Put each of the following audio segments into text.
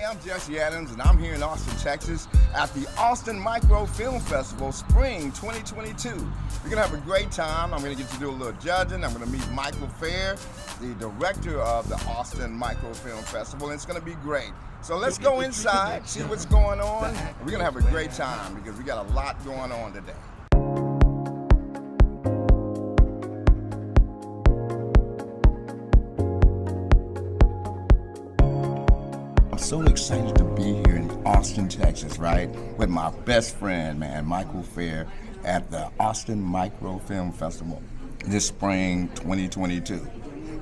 Hey, I'm Jesse Adams, and I'm here in Austin, Texas at the Austin Micro Film Festival Spring 2022. We're gonna have a great time. I'm gonna get to do a little judging. I'm gonna meet Mikel Fair, the director of the Austin Micro Film Festival, and it's gonna be great. So let's go inside, see what's going on. We're gonna have a great time because we got a lot going on today. So excited to be here in Austin, Texas, right? With my best friend, man, Mikel Fair, at the Austin Micro Film Festival this spring 2022.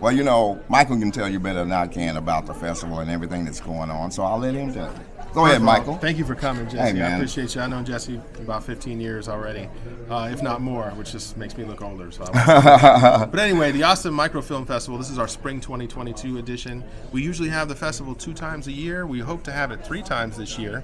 Well, you know, Mikel can tell you better than I can about the festival and everything that's going on, so I'll let him tell you. Go ahead, Mikel. Thank you for coming, Jesse. Hey. I appreciate you. I know Jesse about 15 years already, uh, if not more, which just makes me look older. So, but anyway, the Austin Microfilm Festival. This is our spring 2022 edition. We usually have the festival two times a year. We hope to have it three times this year.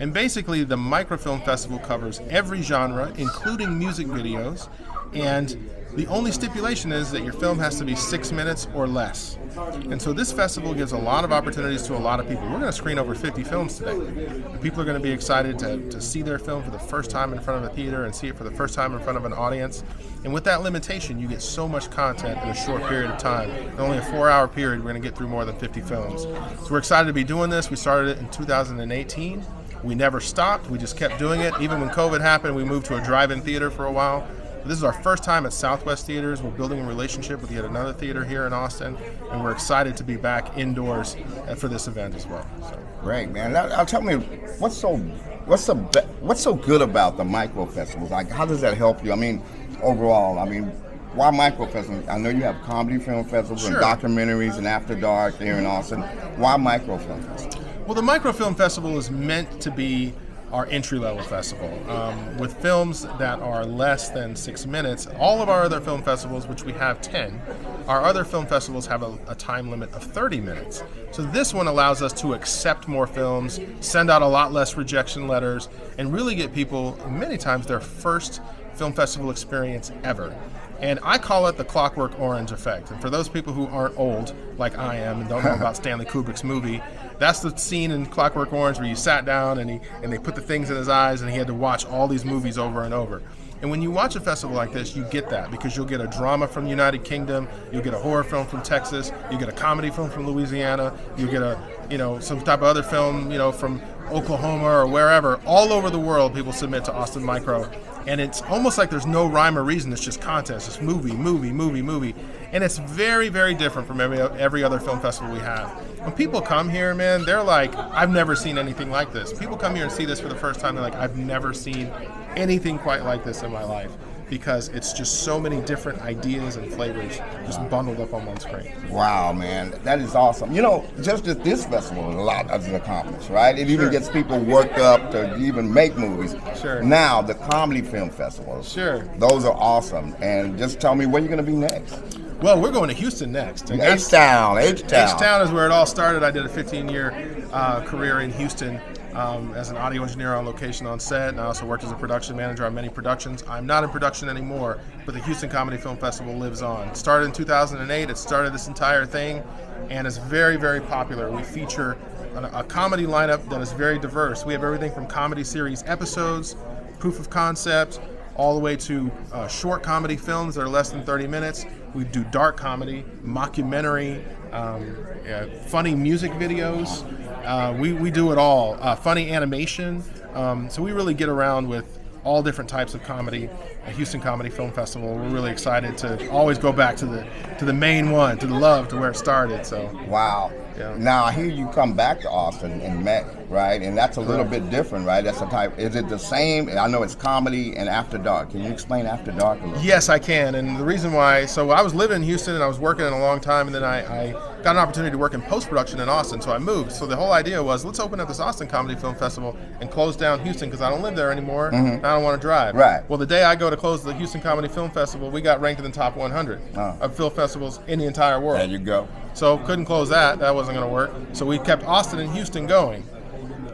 And basically, the Microfilm Festival covers every genre, including music videos, and the only stipulation is that your film has to be six minutes or less. And so this festival gives a lot of opportunities to a lot of people. We're going to screen over 50 films today. And people are going to be excited to, to see their film for the first time in front of a theater and see it for the first time in front of an audience. And with that limitation, you get so much content in a short period of time. In only a four hour period, we're going to get through more than 50 films. So we're excited to be doing this. We started it in 2018. We never stopped. We just kept doing it. Even when COVID happened, we moved to a drive in theater for a while. This is our first time at Southwest Theaters. We're building a relationship with yet another theater here in Austin, and we're excited to be back indoors uh, for this event as well. So. Great, man. Now, now tell me, what's so what's so what's so good about the micro festivals? Like, how does that help you? I mean, overall, I mean, why micro festivals? I know you have comedy film festivals Sure. and documentaries and After Dark here in Austin. Why micro film festivals? Well, the Microfilm Festival is meant to be our entry level festival. Um, with films that are less than six minutes, all of our other film festivals, which we have 10, our other film festivals have a, a time limit of 30 minutes. So this one allows us to accept more films, send out a lot less rejection letters, and really get people, many times, their first film festival experience ever. And I call it the Clockwork Orange effect. And for those people who aren't old, like I am, and don't know about Stanley Kubrick's movie, that's the scene in Clockwork Orange where you sat down and he and they put the things in his eyes and he had to watch all these movies over and over. And when you watch a festival like this, you get that because you'll get a drama from the United Kingdom, you'll get a horror film from Texas, you get a comedy film from Louisiana, you get a you know some type of other film you know from Oklahoma or wherever. All over the world, people submit to Austin Micro, and it's almost like there's no rhyme or reason. It's just content. It's movie, movie, movie, movie, and it's very, very different from every every other film festival we have. When people come here, man, they're like, I've never seen anything like this. People come here and see this for the first time. They're like, I've never seen anything quite like this in my life because it's just so many different ideas and flavors just bundled up on one screen. Wow, man, that is awesome. You know, just at this festival, a lot of is accomplished, right? It even Sure. gets people worked up to even make movies. Sure. Now, the comedy film festivals. Sure. Those are awesome. And just tell me where you're going to be next. Well, we're going to Houston next. and that's- H Town, H Town. H-Town is where it all started. I did a 15-year uh, career in Houston um, as an audio engineer on location on set, and I also worked as a production manager on many productions. I'm not in production anymore, but the Houston Comedy Film Festival lives on. It started in 2008. It started this entire thing, and it's very, very popular. We feature a, a comedy lineup that is very diverse. We have everything from comedy series episodes, proof of concept, all the way to uh, short comedy films that are less than 30 minutes. We do dark comedy, mockumentary, um, uh, funny music videos. Uh, we, we do it all. Uh, funny animation. Um, so we really get around with all different types of comedy Houston Comedy Film Festival. We're really excited to always go back to the to the main one, to the love, to where it started. So Wow. Yeah. Now I hear you come back to Austin in May, right? And that's a little bit different, right? That's a type. Is it the same? I know it's comedy and After Dark. Can you explain After Dark a little? Yes, I can. And the reason why, so I was living in Houston and I was working in a long time, and then I, I got an opportunity to work in post production in Austin, so I moved. So the whole idea was let's open up this Austin Comedy Film Festival and close down Houston because I don't live there anymore. Mm-hmm. and I don't want to drive. Right. Well, the day I go to close the Houston Comedy Film Festival, we got ranked in the top 100 Oh. of film festivals in the entire world. There you go. So couldn't close that. That wasn't going to work. So we kept Austin and Houston going.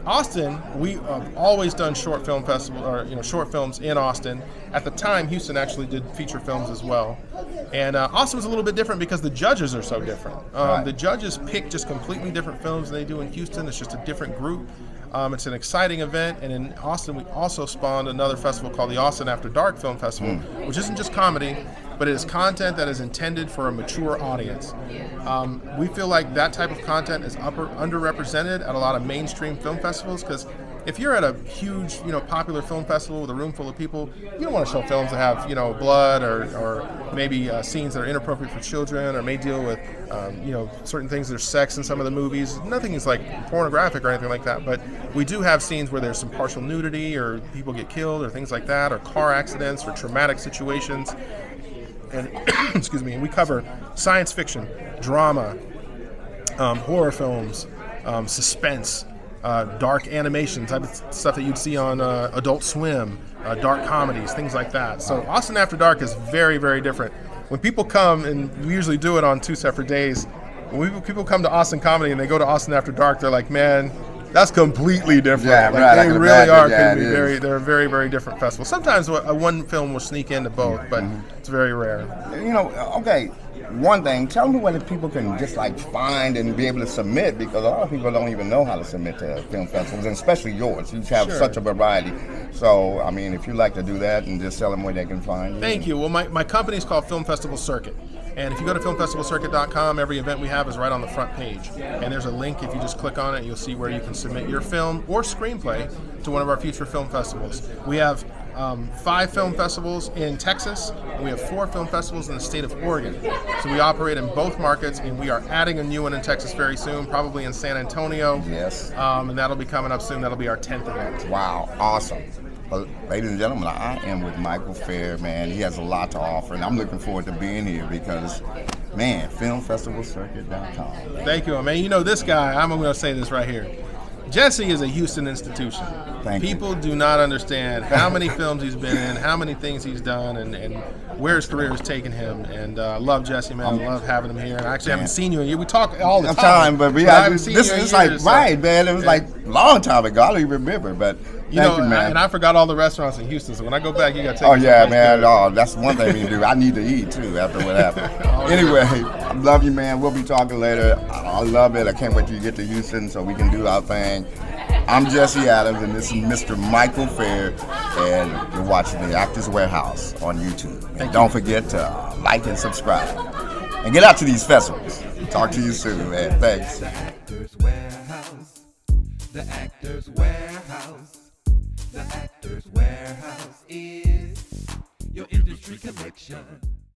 Austin, we have always done short film festival or you know short films in Austin. At the time, Houston actually did feature films as well, and uh, Austin was a little bit different because the judges are so different. Um, Right. The judges pick just completely different films than they do in Houston. It's just a different group. Um, it's an exciting event, and in Austin, we also spawned another festival called the Austin After Dark Film Festival, which isn't just comedy, but it is content that is intended for a mature audience. Um, we feel like that type of content is upper, underrepresented at a lot of mainstream film festivals because if you're at a huge, you know, popular film festival with a room full of people, you don't want to show films that have, you know, blood or, or maybe uh, scenes that are inappropriate for children or may deal with, um, you know, certain things. There's sex in some of the movies. Nothing is like pornographic or anything like that, but we do have scenes where there's some partial nudity or people get killed or things like that, or car accidents or traumatic situations and excuse me, and we cover science fiction, drama, um, horror films, um, suspense, uh, dark animation type of stuff that you'd see on uh, Adult Swim, uh, dark comedies, things like that. So Austin After Dark is very, very different. When people come, and we usually do it on two separate days, when we, people come to Austin Comedy and they go to Austin After Dark, they're like, man. That's completely different. Yeah, like, right, They really are. Yeah, be very. They're very, very different festivals. Sometimes one film will sneak into both, but Mm-hmm. it's very rare. You know, okay. One thing, tell me whether people can just like find and be able to submit because a lot of people don't even know how to submit to film festivals, and especially yours. You have Sure. such a variety. So, I mean, if you like to do that and just tell them where they can find you. Thank you. Well, my, my company is called Film Festival Circuit. And if you go to filmfestivalcircuit.com, every event we have is right on the front page. And there's a link. If you just click on it, you'll see where you can submit your film or screenplay to one of our future film festivals. We have um, five film festivals in Texas, and we have four film festivals in the state of Oregon. So we operate in both markets, and we are adding a new one in Texas very soon, probably in San Antonio. Yes. Um, and that'll be coming up soon. That'll be our 10th event. Wow, awesome. Well, ladies and gentlemen, I am with Mikel Fair, man. He has a lot to offer, and I'm looking forward to being here because, man, filmfestivalcircuit.com. Thank you, man. You know this guy. I'm going to say this right here. Jesse is a Houston institution. Thank you. People do not understand how many films he's been in, how many things he's done, and, and where his career has taken him. And uh, I love Jesse, man. I love having him here. And I actually haven't seen you in years. We talk all the time. time, but we I have haven't this. seen This you in is like years, so- right, man. It was Yeah. like a long time ago. I don't even remember, but You thank know, you, man. and I forgot all the restaurants in Houston. So when I go back, you got to take Oh yeah, man. good. Oh, that's one thing we do. I need to eat too after what happened. Oh, anyway, I love you, man. We'll be talking later. I I love it. I can't wait till you get to Houston so we can do our thing. I'm Jesse Adams, and this is Mr. Mikel Fair, and you're watching the Actors Warehouse on YouTube. And Thank don't forget to uh, like and subscribe, and get out to these festivals. Talk to you soon, man. Thanks. Actors Warehouse. The Actors Warehouse. The Actors Warehouse is your industry connection.